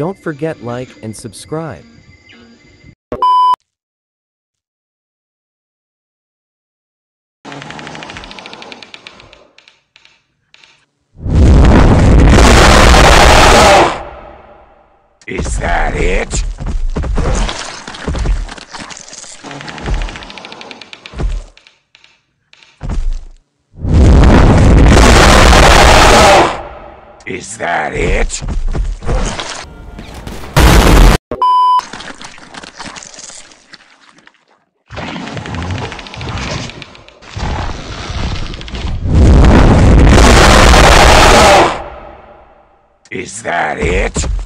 Don't forget like and subscribe. Is that it? Is that it? Is that it?